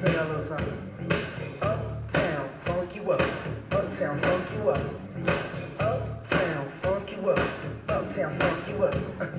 Say that little something. Uptown, funk you up. Uptown, funk you up. Uptown, funk you up. Uptown, funk you up.